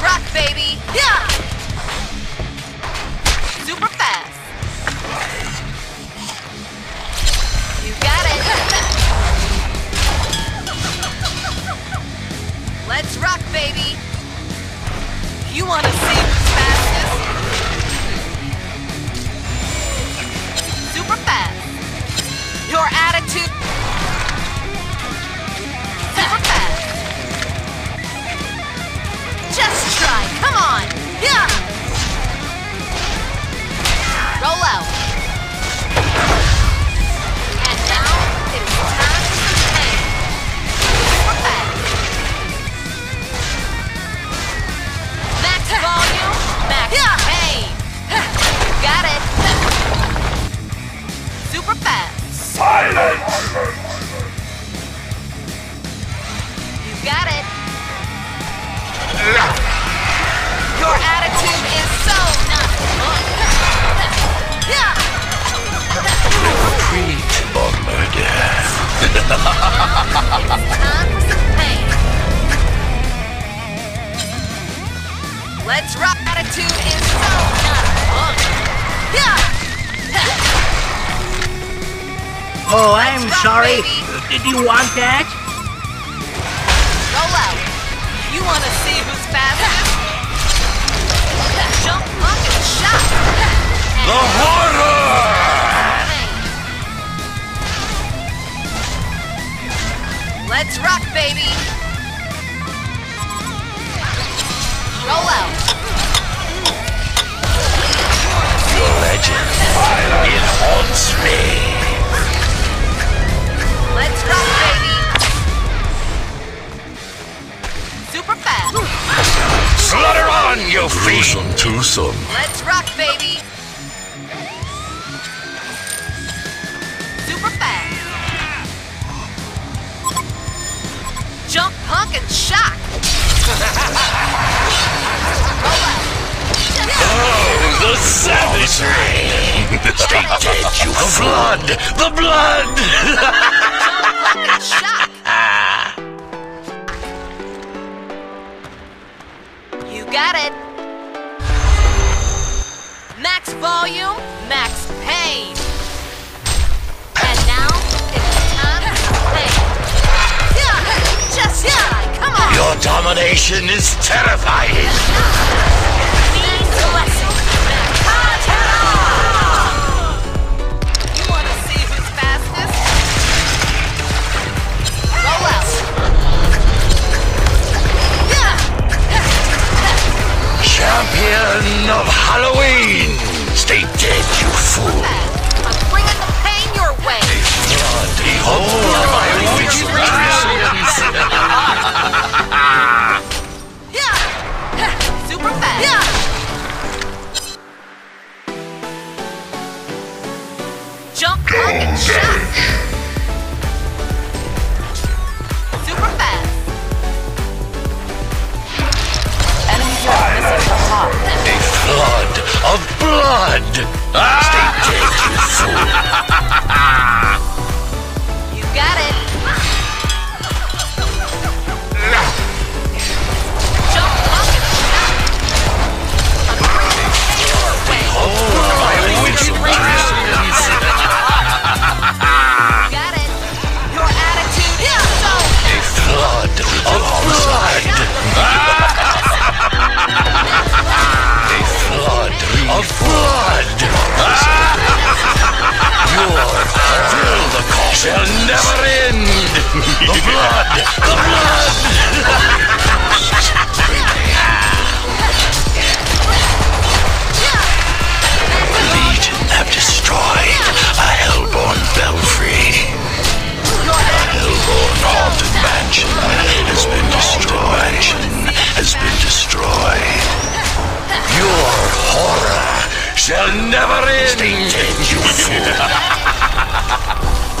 Rock, baby! Yeah! Let's rock. Attitude is so not fun. Oh, I'm rock, sorry. baby. Did you want that? Roll out. You want to see who's fastest? Jump, pump, and shot. The horror! Let's rock, baby. Roll out. Your legend. It haunts me. Let's rock, baby. Super fast. Slaughter on, you fiend! Too soon. Let's rock, Jump, punk, and shock. Oh, the savagery! Stay dead, you The blood! The blood! Domination is terrifying! Means lesson. You wanna see who's fastest? Roll out. Yeah. Champion of Halloween! Stay dead, you fool! I'm bringing the pain your way. Behold flood of! Ah! Stay dead, you fool! Feel the cough shall never end. the blood, the blood. Legion have destroyed a hellborn belfry. A hellborn haunted mansion has been destroyed. Mansion has been destroyed. Your horror shall never end. Stay dead, you fool. ハハハハ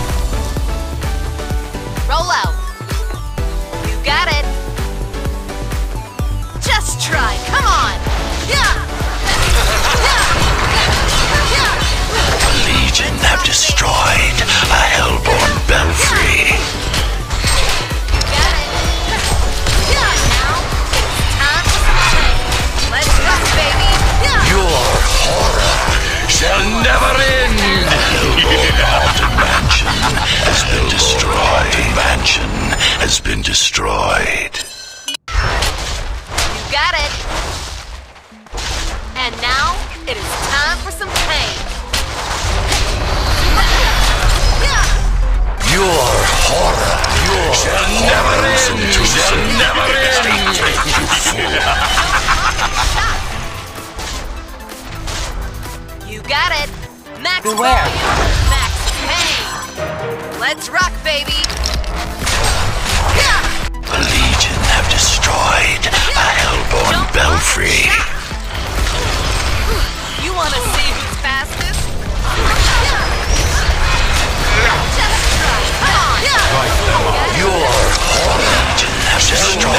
Just never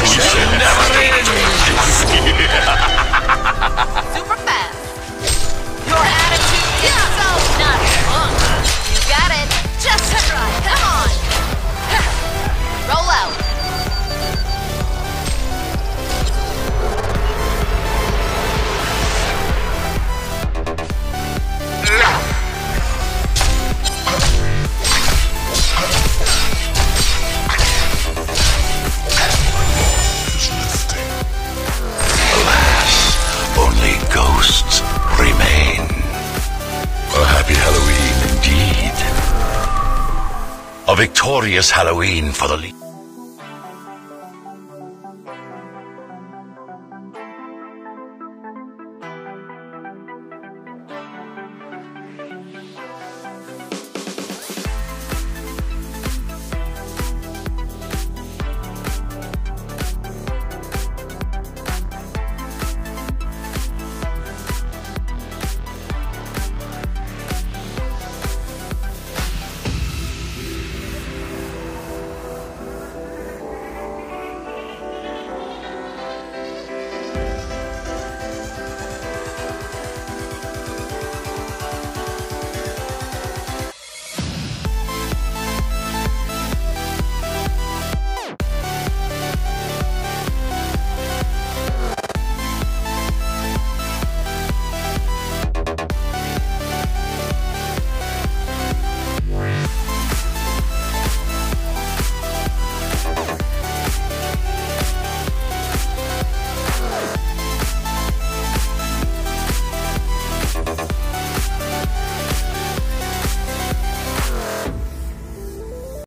We shall never be. victorious Halloween for the league.